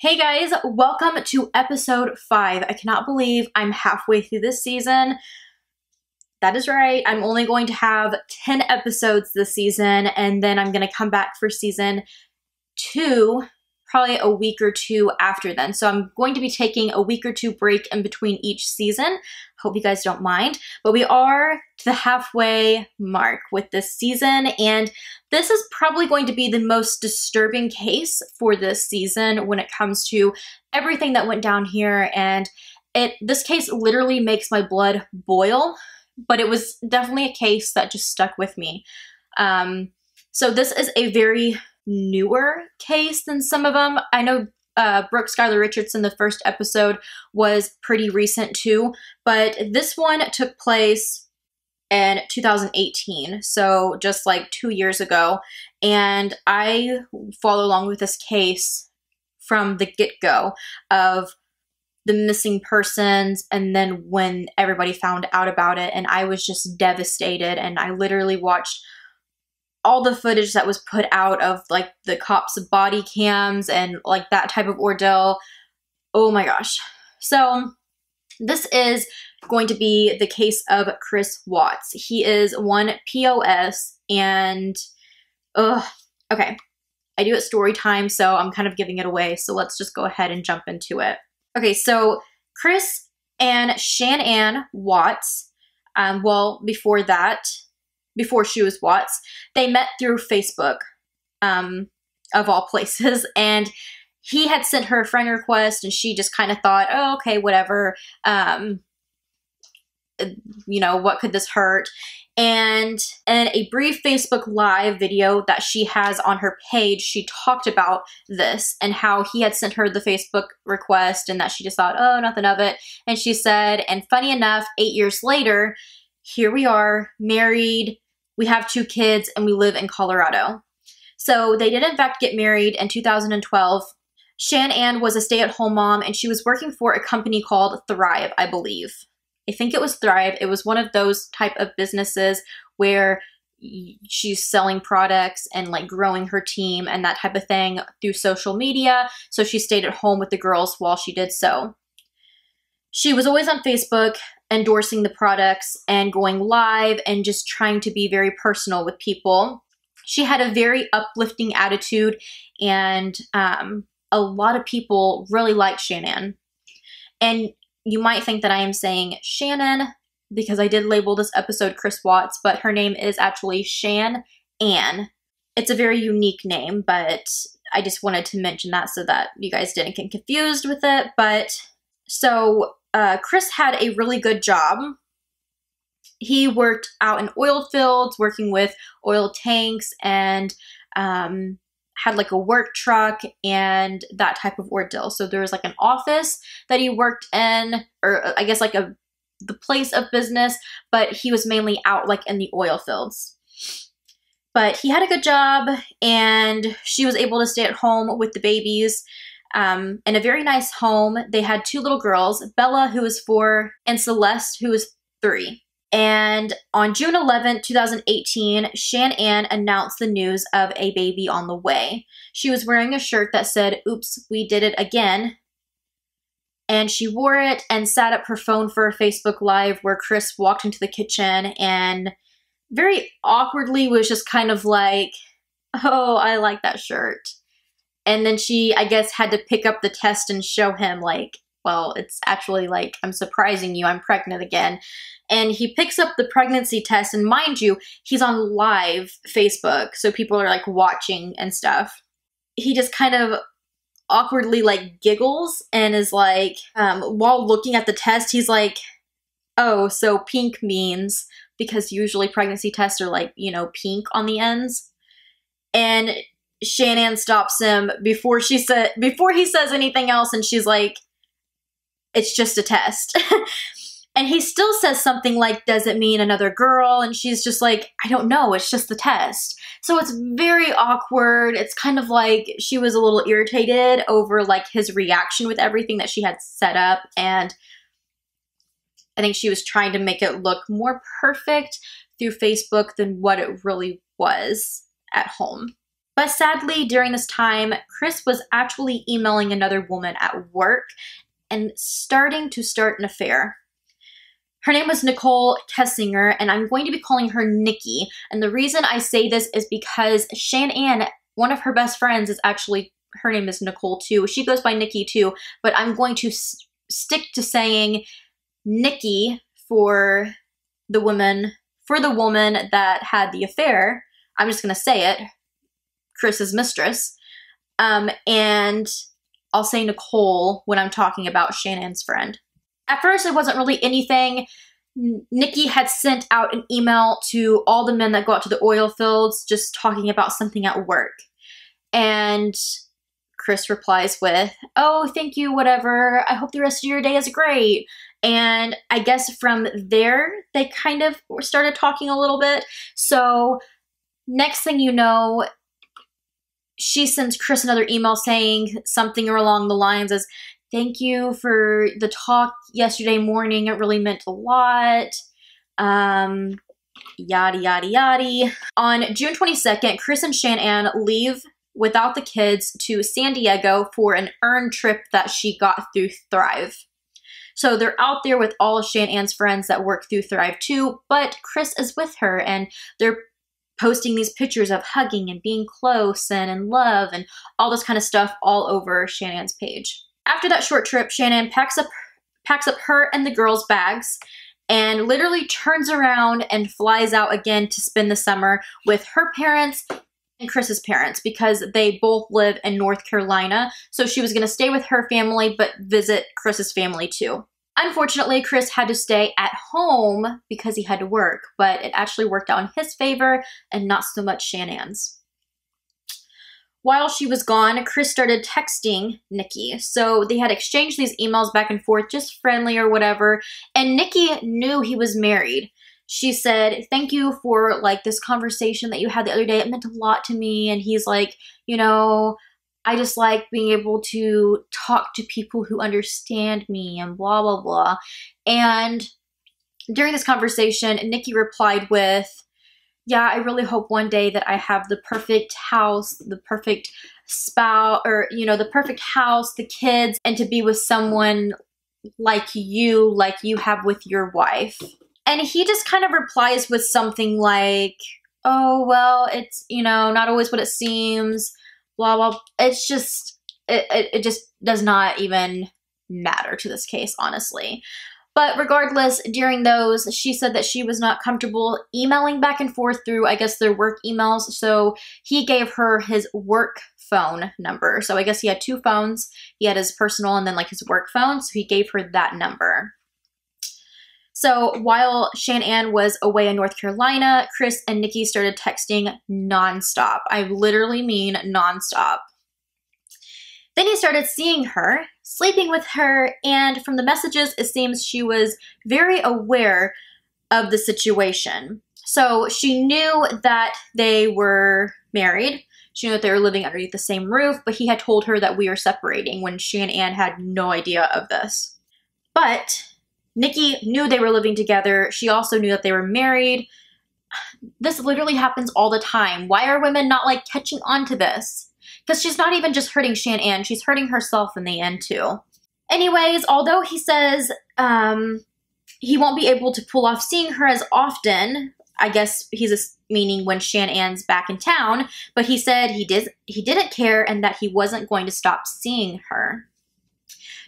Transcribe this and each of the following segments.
Hey guys, welcome to episode 5. I cannot believe I'm halfway through this season. That is right, I'm only going to have 10 episodes this season and then I'm going to come back for season 2 probably a week or two after then. So I'm going to be taking a week or two break in between each season. Hope you guys don't mind. But we are to the halfway mark with this season, and this is probably going to be the most disturbing case for this season when it comes to everything that went down here. And it this case literally makes my blood boil, but it was definitely a case that just stuck with me. Um, so this is a very newer case than some of them. I know uh, Brooke Skylar Richardson, the first episode, was pretty recent too, but this one took place in 2018, so just like two years ago. And I follow along with this case from the get go of the missing persons and then when everybody found out about it. And I was just devastated. And I literally watched all the footage that was put out of like the cops' body cams and like that type of ordeal. Oh my gosh. So this is going to be the case of Chris Watts. He is one POS and ugh, okay. I do it story time, so I'm kind of giving it away. So let's just go ahead and jump into it. Okay, so Chris and Shanann Watts, um, well, before that, before she was Watts. They met through Facebook, um, of all places, and he had sent her a friend request, and she just kind of thought, oh, okay, whatever. Um, you know, what could this hurt? And in a brief Facebook Live video that she has on her page, she talked about this and how he had sent her the Facebook request and that she just thought, oh, nothing of it. And she said, and funny enough, eight years later, here we are, married, we have two kids, and we live in Colorado. So they did, in fact, get married in 2012. Shanann was a stay at home mom, and she was working for a company called Thrive, I believe. I think it was Thrive. It was one of those type of businesses where she's selling products and like growing her team and that type of thing through social media. So she stayed at home with the girls while she did so. She was always on Facebook endorsing the products and going live and just trying to be very personal with people. She had a very uplifting attitude, and um, a lot of people really liked Shannon. And you might think that I am saying Shannon because I did label this episode Chris Watts, but her name is actually Shan Ann. It's a very unique name, but I just wanted to mention that so that you guys didn't get confused with it. But so uh, Chris had a really good job. He worked out in oil fields, working with oil tanks, and um, had like a work truck and that type of ordeal. So there was like an office that he worked in, or uh, I guess like a the place of business, but he was mainly out like in the oil fields. But he had a good job, and she was able to stay at home with the babies um, in a very nice home. They had two little girls, Bella, who was four, and Celeste, who was three. And on June 11, 2018, Shan Shanann announced the news of a baby on the way. She was wearing a shirt that said, Oops, we did it again. And she wore it and sat up her phone for a Facebook Live where Chris walked into the kitchen and very awkwardly was just kind of like, Oh, I like that shirt. And then she, I guess, had to pick up the test and show him, like, well, it's actually like, I'm surprising you, I'm pregnant again. And he picks up the pregnancy test, and mind you, he's on live Facebook, so people are like watching and stuff. He just kind of awkwardly like giggles and is like, um, while looking at the test, he's like, oh, so pink means because usually pregnancy tests are like, you know, pink on the ends. And Shanann stops him before she said before he says anything else and she's like it's just a test. and he still says something like does it mean another girl and she's just like I don't know, it's just the test. So it's very awkward. It's kind of like she was a little irritated over like his reaction with everything that she had set up and I think she was trying to make it look more perfect through Facebook than what it really was at home. But sadly, during this time, Chris was actually emailing another woman at work and starting to start an affair. Her name was Nichol Kessinger, and I'm going to be calling her Nikki. And the reason I say this is because Shanann, one of her best friends, is actually, her name is Nicole too. She goes by Nikki too, but I'm going to stick to saying Nikki for the woman, for the woman that had the affair. I'm just going to say it, Chris's mistress. Um, and I'll say Nicole when I'm talking about Shanann's friend. At first, it wasn't really anything. Nikki had sent out an email to all the men that go out to the oil fields just talking about something at work. And Chris replies with, Oh, thank you, whatever. I hope the rest of your day is great. And I guess from there, they kind of started talking a little bit. So, next thing you know, she sends Chris another email saying something along the lines as, Thank you for the talk yesterday morning. It really meant a lot. Um, yada, yada, yada. On June 22nd, Chris and Shan Shanann leave without the kids to San Diego for an earned trip that she got through Thrive. So they're out there with all of Shanann's friends that work through Thrive too, but Chris is with her and they're posting these pictures of hugging and being close and in love and all this kind of stuff all over Shannon's page. After that short trip, Shannon packs up packs up her and the girls' bags and literally turns around and flies out again to spend the summer with her parents and Chris's parents because they both live in North Carolina. So she was going to stay with her family but visit Chris's family too. Unfortunately, Chris had to stay at home because he had to work, but it actually worked out in his favor and not so much Shanann's. While she was gone, Chris started texting Nikki. So they had exchanged these emails back and forth, just friendly or whatever. And Nikki knew he was married. She said, Thank you for like this conversation that you had the other day. It meant a lot to me. And he's like, You know, I just like being able to talk to people who understand me and blah, blah, blah. And during this conversation, Nikki replied with, yeah, I really hope one day that I have the perfect house, the perfect spouse, or, you know, the perfect house, the kids, and to be with someone like you, like you have with your wife. And he just kind of replies with something like, oh, well, it's, you know, not always what it seems, blah, blah. It's just, it, it, it just does not even matter to this case, honestly. But regardless, during those, she said that she was not comfortable emailing back and forth through, I guess, their work emails. So he gave her his work phone number. So I guess he had two phones. He had his personal and then like his work phone. So he gave her that number. So while Shanann was away in North Carolina, Chris and Nikki started texting nonstop. I literally mean nonstop. Then he started seeing her, sleeping with her, and from the messages, it seems she was very aware of the situation. So she knew that they were married. She knew that they were living underneath the same roof, but he had told her that we are separating when Shanann had no idea of this. But Nikki knew they were living together. She also knew that they were married. This literally happens all the time. Why are women not like catching on to this? Because she's not even just hurting Shan Shanann, she's hurting herself in the end too. Anyways, although he says um, he won't be able to pull off seeing her as often, I guess he's a, meaning when Shan Shanann's back in town, but he said he did he didn't care and that he wasn't going to stop seeing her.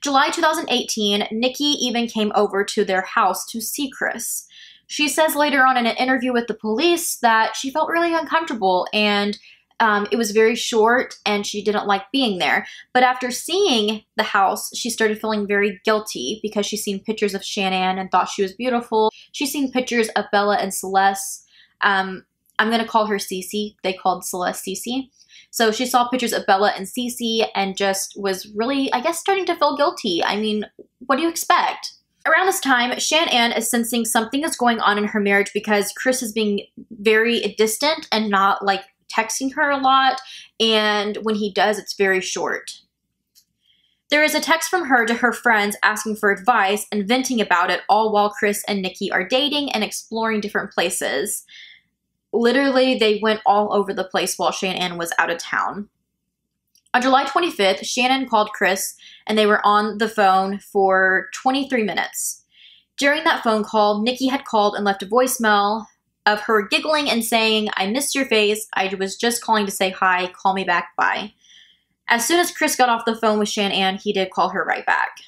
July 2018, Nikki even came over to their house to see Chris. She says later on in an interview with the police that she felt really uncomfortable and um, it was very short and she didn't like being there. But after seeing the house, she started feeling very guilty because she's seen pictures of Shannon and thought she was beautiful. She's seen pictures of Bella and Celeste. Um, I'm going to call her Cece. They called Celeste Cece. So she saw pictures of Bella and Cece and just was really, I guess, starting to feel guilty. I mean, what do you expect? Around this time, Shanann is sensing something is going on in her marriage because Chris is being very distant and not like texting her a lot, and when he does, it's very short. There is a text from her to her friends asking for advice and venting about it, all while Chris and Nikki are dating and exploring different places. Literally they went all over the place while Shannon was out of town. On July 25th, Shannon called Chris and they were on the phone for 23 minutes. During that phone call, Nikki had called and left a voicemail of her giggling and saying, I missed your face. I was just calling to say hi. Call me back. Bye. As soon as Chris got off the phone with Shannon, he did call her right back.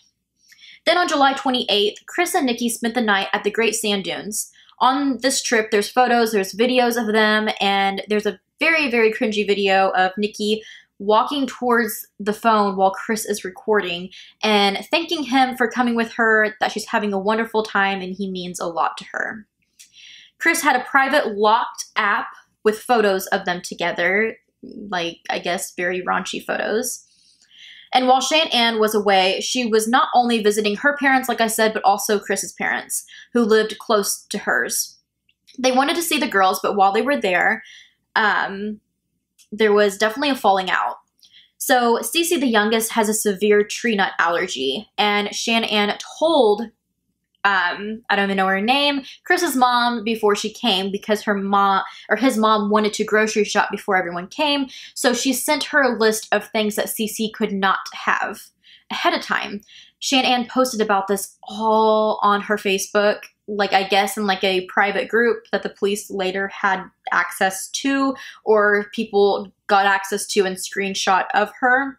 Then on July 28th, Chris and Nikki spent the night at the Great Sand Dunes. On this trip, there's photos, there's videos of them, and there's a very, very cringy video of Nikki walking towards the phone while Chris is recording and thanking him for coming with her, that she's having a wonderful time, and he means a lot to her. Chris had a private locked app with photos of them together, like, I guess, very raunchy photos. And while Shanann was away, she was not only visiting her parents, like I said, but also Chris's parents, who lived close to hers. They wanted to see the girls, but while they were there, um, there was definitely a falling out. So Cece, the youngest, has a severe tree nut allergy, and Shanann told um, I don't even know her name, Chris's mom before she came because her mom or his mom wanted to grocery shop before everyone came. So she sent her a list of things that Cece could not have ahead of time. Shanann posted about this all on her Facebook, like I guess in like a private group that the police later had access to or people got access to and screenshot of her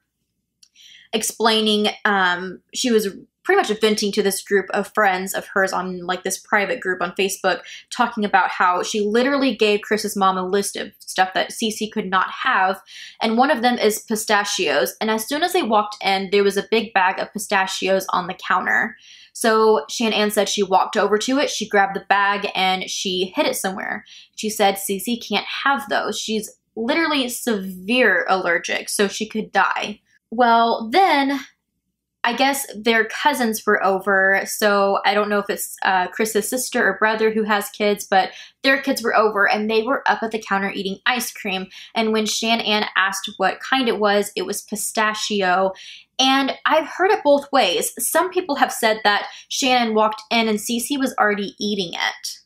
explaining um, she was pretty much venting to this group of friends of hers on like this private group on Facebook, talking about how she literally gave Chris's mom a list of stuff that Cece could not have. And one of them is pistachios. And as soon as they walked in, there was a big bag of pistachios on the counter. So Shanann said she walked over to it, she grabbed the bag, and she hid it somewhere. She said Cece can't have those. She's literally severe allergic, so she could die. Well, then I guess their cousins were over, so I don't know if it's uh, Chris's sister or brother who has kids, but their kids were over and they were up at the counter eating ice cream. And when Shanann asked what kind it was, it was pistachio. And I've heard it both ways. Some people have said that Shannon walked in and Cece was already eating it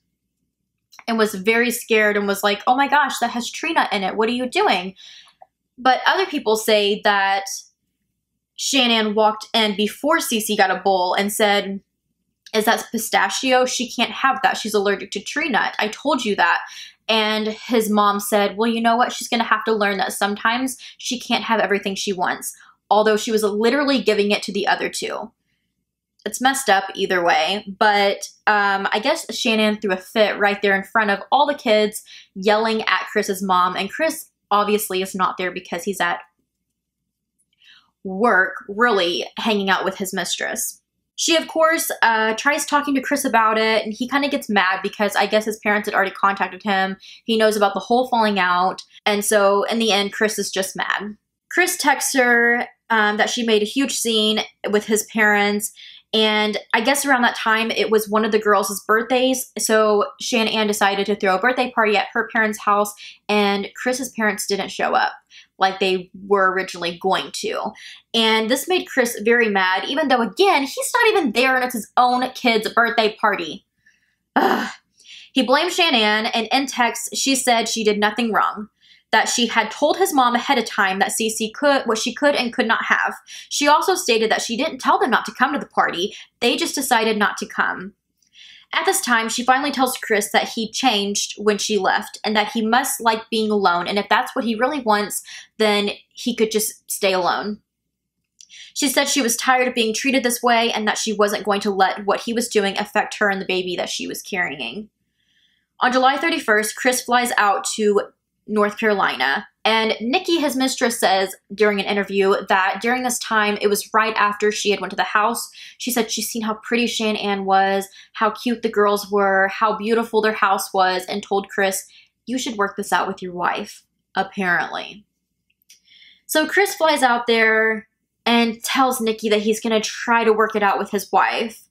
and was very scared and was like, oh my gosh, that has tree nut in it. What are you doing? But other people say that Shanann walked in before Cece got a bowl and said, Is that pistachio? She can't have that. She's allergic to tree nut. I told you that. And his mom said, Well, you know what? She's going to have to learn that sometimes she can't have everything she wants, although she was literally giving it to the other two. It's messed up either way, but um, I guess Shannon threw a fit right there in front of all the kids, yelling at Chris's mom. And Chris obviously is not there because he's at work really hanging out with his mistress. She, of course, uh, tries talking to Chris about it, and he kind of gets mad because I guess his parents had already contacted him. He knows about the whole falling out, and so in the end, Chris is just mad. Chris texts her um, that she made a huge scene with his parents, and I guess around that time, it was one of the girls' birthdays. So Shanann decided to throw a birthday party at her parents' house, and Chris's parents didn't show up like they were originally going to. And this made Chris very mad, even though, again, he's not even there and it's his own kid's birthday party. Ugh. He blamed Shanann, and in text, she said she did nothing wrong. That she had told his mom ahead of time that Cece could what she could and could not have. She also stated that she didn't tell them not to come to the party, they just decided not to come. At this time, she finally tells Chris that he changed when she left and that he must like being alone. And if that's what he really wants, then he could just stay alone. She said she was tired of being treated this way and that she wasn't going to let what he was doing affect her and the baby that she was carrying. On July 31st, Chris flies out to North Carolina. And Nikki, his mistress, says during an interview that during this time, it was right after she had went to the house. She said she's seen how pretty Shanann was, how cute the girls were, how beautiful their house was, and told Chris, you should work this out with your wife, apparently. So Chris flies out there and tells Nikki that he's going to try to work it out with his wife.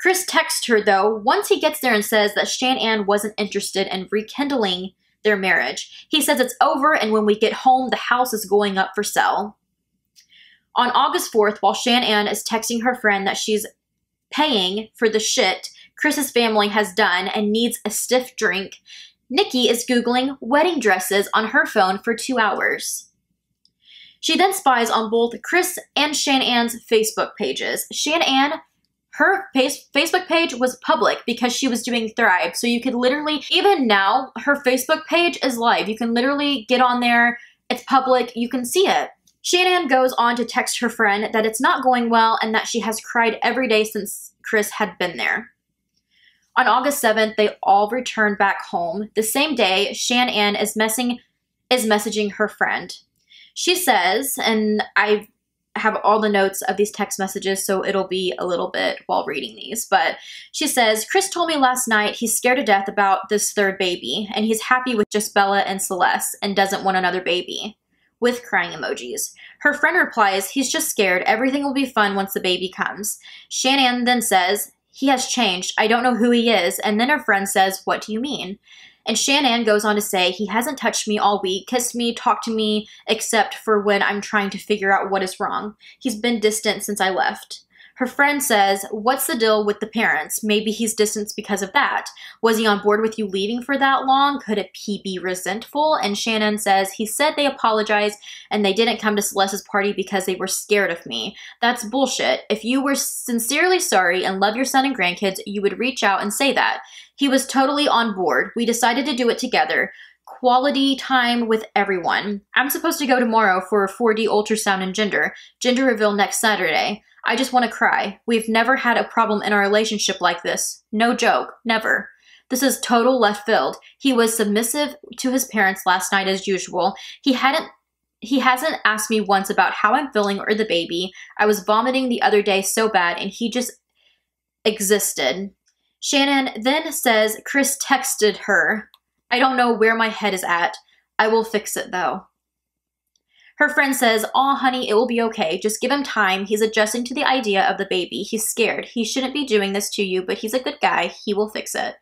Chris texts her, though, once he gets there and says that Shanann wasn't interested in rekindling their marriage. He says it's over, and when we get home, the house is going up for sale. On August 4th, while Shanann is texting her friend that she's paying for the shit Chris's family has done and needs a stiff drink, Nikki is Googling wedding dresses on her phone for two hours. She then spies on both Chris and Shanann's Facebook pages. Shanann, her face- Facebook page was public because she was doing Thrive. So you could literally, even now, her Facebook page is live. You can literally get on there. It's public. You can see it. Shanann goes on to text her friend that it's not going well and that she has cried every day since Chris had been there. On August 7th, they all return back home. The same day, Shanann is messing is messaging her friend. She says, and I have all the notes of these text messages, so it'll be a little bit while reading these. But she says, Chris told me last night he's scared to death about this third baby, and he's happy with just Bella and Celeste and doesn't want another baby. With crying emojis. Her friend replies, He's just scared. Everything will be fun once the baby comes. Shanann then says, he has changed. I don't know who he is. And then her friend says, What do you mean? And Shannon goes on to say, He hasn't touched me all week, kissed me, talked to me, except for when I'm trying to figure out what is wrong. He's been distant since I left. Her friend says, What's the deal with the parents? Maybe he's distant because of that. Was he on board with you leaving for that long? Could he be resentful? And Shannon says, He said they apologized and they didn't come to Celeste's party because they were scared of me. That's bullshit. If you were sincerely sorry and love your son and grandkids, you would reach out and say that. He was totally on board. We decided to do it together quality time with everyone. I'm supposed to go tomorrow for a 4D ultrasound and gender, gender reveal next Saturday. I just want to cry. We've never had a problem in our relationship like this. No joke. Never. This is total left field. He was submissive to his parents last night as usual. He hadn't he hasn't asked me once about how I'm feeling or the baby. I was vomiting the other day so bad and he just existed. Shannon then says Chris texted her. I don't know where my head is at. I will fix it though. Her friend says, Aw, honey, it will be okay. Just give him time. He's adjusting to the idea of the baby. He's scared. He shouldn't be doing this to you, but he's a good guy. He will fix it.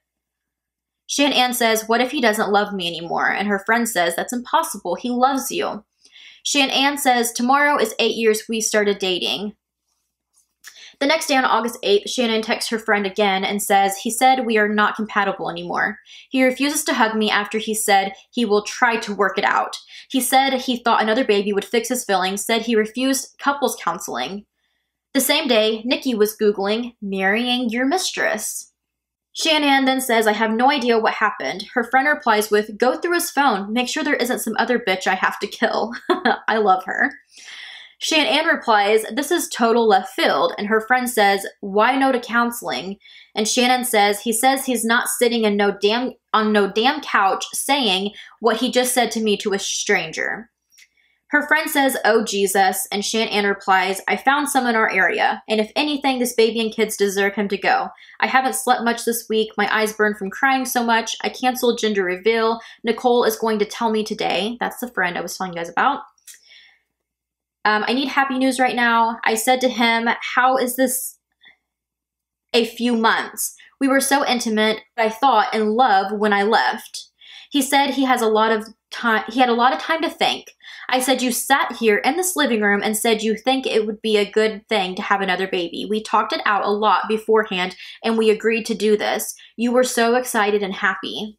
Shanann says, What if he doesn't love me anymore? And her friend says, That's impossible. He loves you. Shanann says, Tomorrow is eight years we started dating. The next day on August 8th, Shannon texts her friend again and says, He said we are not compatible anymore. He refuses to hug me after he said he will try to work it out. He said he thought another baby would fix his feelings, said he refused couples counseling. The same day, Nikki was Googling, marrying your mistress. Shannon then says, I have no idea what happened. Her friend replies with, Go through his phone, make sure there isn't some other bitch I have to kill. I love her. Shanann replies, This is total left field. And her friend says, Why no to counseling? And Shannon says, He says he's not sitting in no damn, on no damn couch saying what he just said to me to a stranger. Her friend says, Oh Jesus. And Shanann replies, I found some in our area. And if anything, this baby and kids deserve him to go. I haven't slept much this week. My eyes burn from crying so much. I canceled gender reveal. Nicole is going to tell me today. That's the friend I was telling you guys about. Um, I need happy news right now. I said to him, How is this a few months? We were so intimate, I thought in love when I left. He said he has a lot of time, he had a lot of time to think. I said, You sat here in this living room and said you think it would be a good thing to have another baby. We talked it out a lot beforehand and we agreed to do this. You were so excited and happy.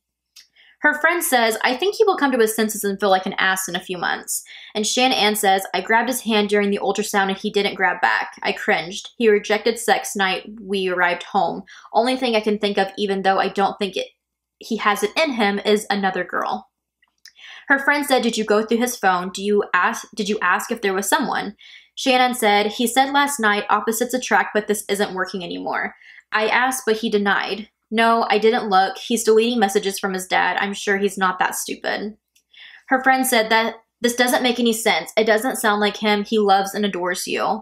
Her friend says, I think he will come to his senses and feel like an ass in a few months. And Shanann says, I grabbed his hand during the ultrasound and he didn't grab back. I cringed. He rejected sex night we arrived home. Only thing I can think of, even though I don't think it, he has it in him, is another girl. Her friend said, Did you go through his phone? Do you ask did you ask if there was someone? Shannon said, He said last night opposites attract, but this isn't working anymore. I asked, but he denied. No, I didn't look. He's deleting messages from his dad. I'm sure he's not that stupid. Her friend said that this doesn't make any sense. It doesn't sound like him. He loves and adores you.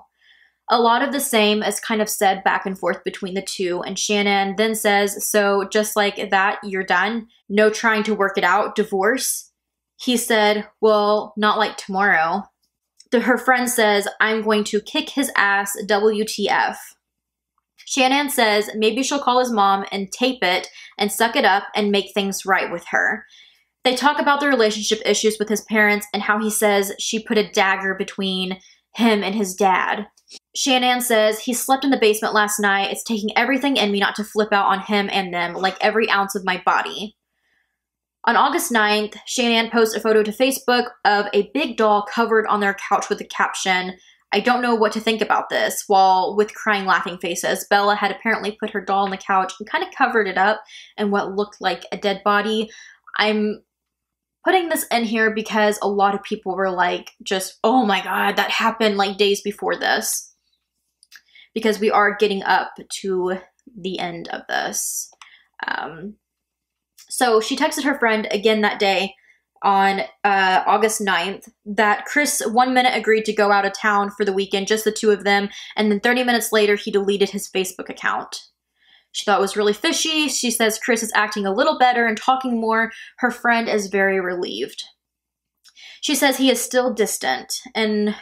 A lot of the same is kind of said back and forth between the two, and Shannon then says, So just like that, you're done? No trying to work it out? Divorce? He said, Well, not like tomorrow. The, her friend says, I'm going to kick his ass, WTF. Shanann says maybe she'll call his mom and tape it and suck it up and make things right with her. They talk about the relationship issues with his parents and how he says she put a dagger between him and his dad. Shanann says he slept in the basement last night. It's taking everything in me not to flip out on him and them, like every ounce of my body. On August 9th, Shanann posts a photo to Facebook of a big doll covered on their couch with the caption, I don't know what to think about this, while with crying laughing faces. Bella had apparently put her doll on the couch and kind of covered it up in what looked like a dead body. I'm putting this in here because a lot of people were like, just, oh my god, that happened like days before this. Because we are getting up to the end of this. Um, so she texted her friend again that day on uh, August 9th that Chris one minute agreed to go out of town for the weekend, just the two of them, and then 30 minutes later he deleted his Facebook account. She thought it was really fishy. She says Chris is acting a little better and talking more. Her friend is very relieved. She says he is still distant and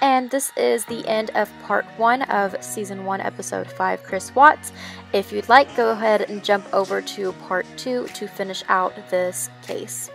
and this is the end of part one of season one, episode five, Chris Watts. If you'd like, go ahead and jump over to part two to finish out this case.